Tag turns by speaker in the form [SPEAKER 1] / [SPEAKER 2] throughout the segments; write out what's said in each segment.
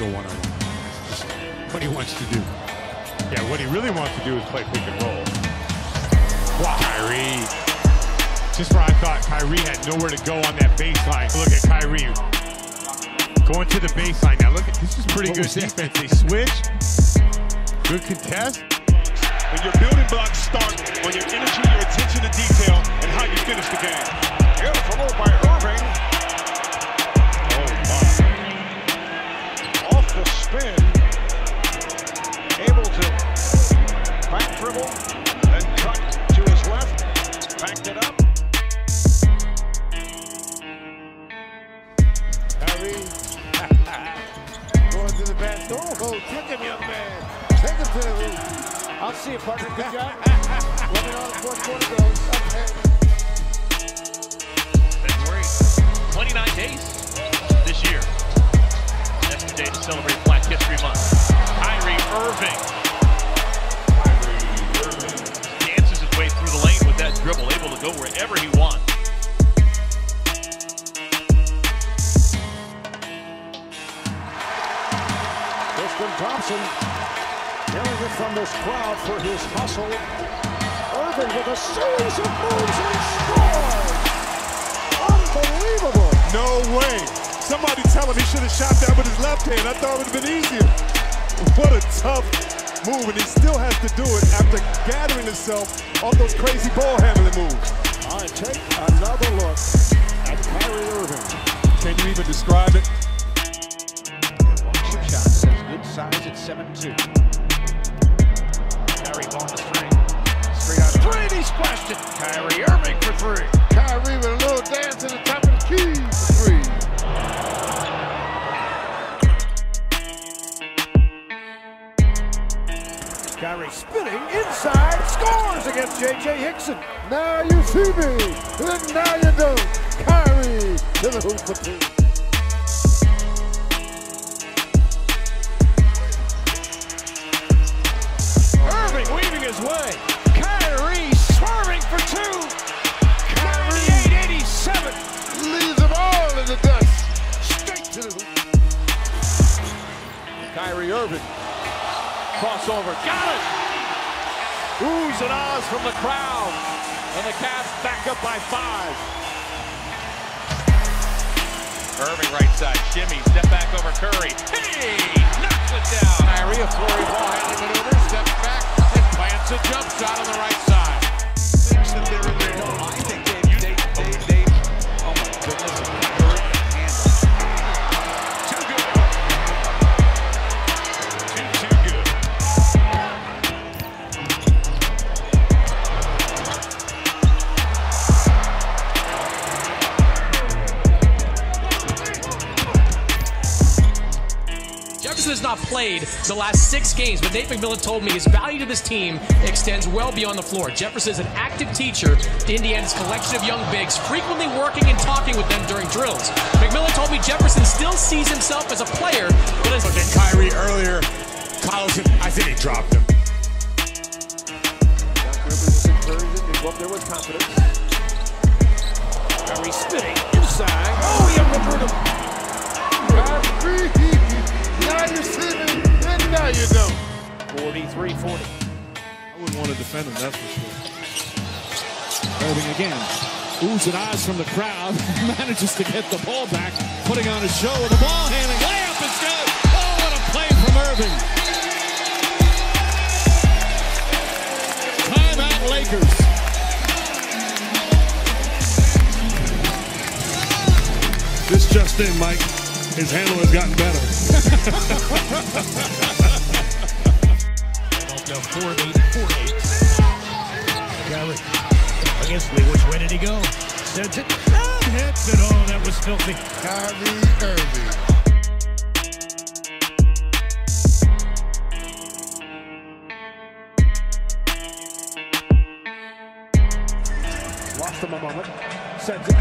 [SPEAKER 1] go one on one. That's what he wants to do.
[SPEAKER 2] Yeah, what he really wants to do is play pick and roll. Wow. Kyrie. Just where I thought Kyrie had nowhere to go on that baseline. Look at Kyrie going to the baseline. Now look at this is pretty
[SPEAKER 1] What
[SPEAKER 2] good defense. They switch. Good contest.
[SPEAKER 3] When your building blocks start on your energy, your attention to detail, and how you finish the game. Beautiful move by Irving. Spin. Able to back dribble, then cut to his left. Backed it up.
[SPEAKER 4] Kyrie going to the basket. Oh, kick him, young man. Take him to the hoop. I'll see you, partner. Good job. Let me know how the fourth quarter goes. Okay.
[SPEAKER 5] February 29 days. That's the day to celebrate Black History Month. Kyrie Irving. Dances his way through the lane with that dribble, able to go wherever he wants.
[SPEAKER 4] Tristan Thompson yelling it from this crowd for his hustle. Irving with a series of moves and scores.
[SPEAKER 3] Somebody tell him he should have shot that with his left hand. I thought it would have been easier. What a tough move, and he still has to do it after gathering himself off those crazy ball handling moves.
[SPEAKER 4] All right, take another look at Kyrie Irving.
[SPEAKER 3] Can you even describe it?
[SPEAKER 6] Chip shot says good size at 7-2.
[SPEAKER 5] Kyrie on the string. Straight out of three, and he splashed it. Kyrie Irving for three.
[SPEAKER 4] Kyrie Kyrie spinning inside, scores against J.J. Hickson. Now you see me, and now you don't. Kyrie to the hoop for two.
[SPEAKER 5] Crossover. Got it. Oohs and ahs from the crowd. And the Cavs back up by five. Irving right side. Shimmy. Step back over Curry. Hey! Knocks it down. Kyrie a flurry ball handling maneuver. Steps back and plants a jump shot on the right side.
[SPEAKER 6] No, I think
[SPEAKER 7] Jefferson has not played the last six games, but Nate McMillan told me his value to this team extends well beyond the floor. Jefferson is an active teacher to Indiana's collection of young bigs, frequently working and talking with them during drills. McMillan told me Jefferson still sees himself as a player, but as
[SPEAKER 1] Look at Kyrie earlier. Collison, I think he dropped him.
[SPEAKER 4] Doc Rivers' incursion, they go up there with confidence. Kyrie spinning inside. Oh, he uppercut him. Kyrie, now you see me, and now you don't. 43-40.
[SPEAKER 8] I wouldn't want to defend him, that's for sure. Irving again. Oohs and eyes from the crowd. Manages to get the ball back. Putting on a show with the ball handling. Layup is good. Oh, what a play from Irving. Timeout Lakers.
[SPEAKER 9] This just in, Mike. His handle has gotten better.
[SPEAKER 1] Philadelphia 4 8 4 8. Kyrie against Lee. Which way did he go? Sends it. And hits it. Oh, that was filthy.
[SPEAKER 4] Kyrie Irving. Lost him a moment. Sends it.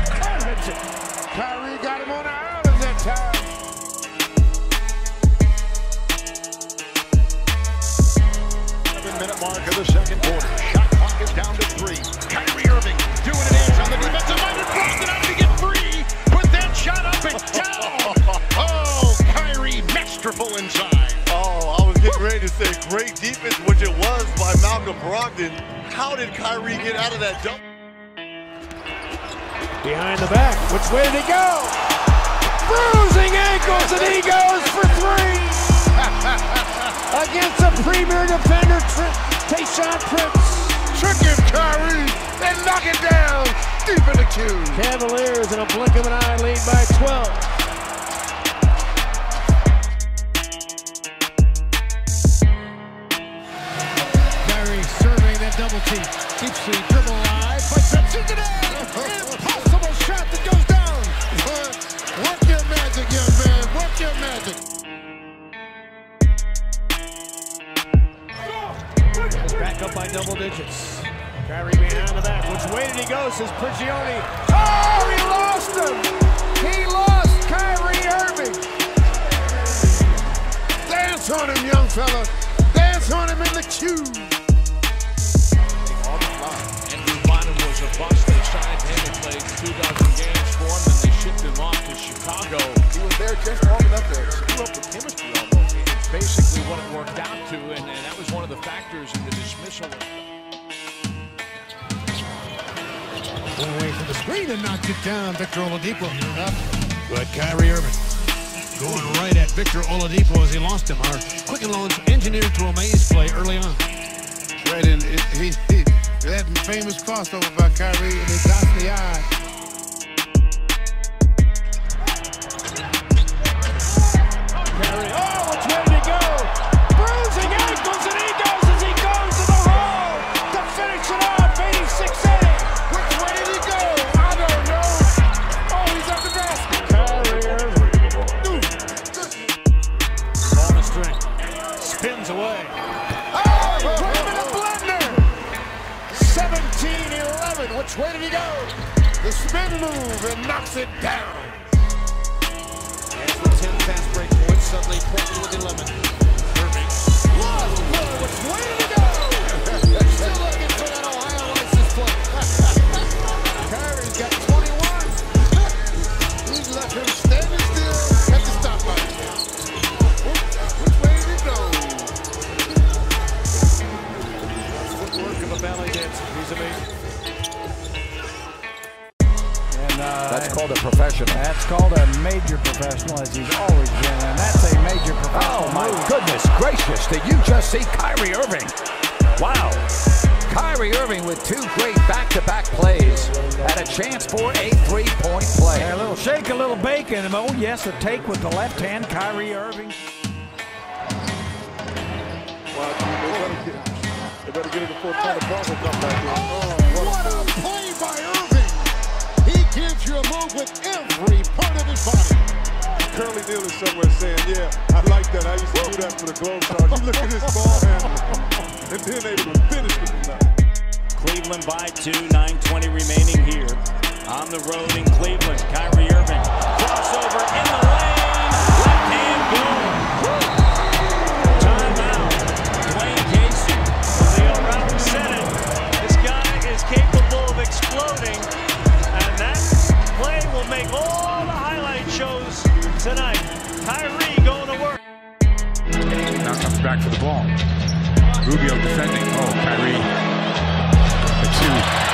[SPEAKER 3] mark of the second quarter. Shot clock is down to three. Kyrie Irving doing an edge on the defensive line and throws it out to get three Put that shot up and down. Oh, Kyrie, masterful inside.
[SPEAKER 10] Oh, I was getting ready to say great defense, which it was by Malcolm Brogdon. How did Kyrie get out of that dump?
[SPEAKER 4] Behind the back. Which way did he go? Bruising ankles, and he goes for three. against a premier defender. Tayshaun Prince.
[SPEAKER 11] Trick him, Kyrie, and knock it down deep in the Q.
[SPEAKER 4] Cavaliers in a blink of an eye lead by 12.
[SPEAKER 1] Double
[SPEAKER 4] digits. Kyrie behind the back. Which way did he go? Says Prigioni. Oh, he lost him. He lost Kyrie Irving.
[SPEAKER 11] Dance on him, young fella. Dance on him in the Q.
[SPEAKER 8] was a bust. They signed him and played two dozen games for him, and they shipped him off to Chicago.
[SPEAKER 6] He was there just long enough to screw up the chemistry almost.
[SPEAKER 8] It's basically what it worked out to, and, and that was one of the factors in the dismissal.
[SPEAKER 1] Went away from the screen and knocked it down. Victor Oladipo up. But Kyrie Irving going right at Victor Oladipo as he lost him. Our Quicken Loans engineered to amaze play early on.
[SPEAKER 11] Right, and it, he, he that famous crossover by Kyrie, and it got the eye.
[SPEAKER 4] Kyrie,
[SPEAKER 6] professional.
[SPEAKER 7] That's called a major professional, as he's always been, and that's a major professional.
[SPEAKER 6] Oh, my move. goodness gracious. Did you just see Kyrie Irving? Wow. Kyrie Irving with two great back-to-back -back plays had a chance for a three-point play.
[SPEAKER 7] Yeah, a little shake, a little bake, and oh, yes, a take with the left hand, Kyrie Irving.
[SPEAKER 11] Wow, they better get, they better get it before Tony Parker come back in. Oh,
[SPEAKER 1] what, what a play by Irving gives move with every part of his body.
[SPEAKER 11] Curly Neal is somewhere saying, yeah, I like that. I used to do that for the Globe Stars. You look at this ball handling and then able to finish with the
[SPEAKER 12] Cleveland by two, 9.20 remaining here. On the road in Cleveland, Kyrie Irving. Crossover
[SPEAKER 2] Now comes back for the ball. Rubio defending. Oh, Kyrie. A Irving on the two.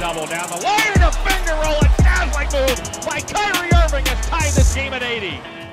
[SPEAKER 8] double down the a finger roll. Sounds like move by Kyrie Irving has tied this game at 80.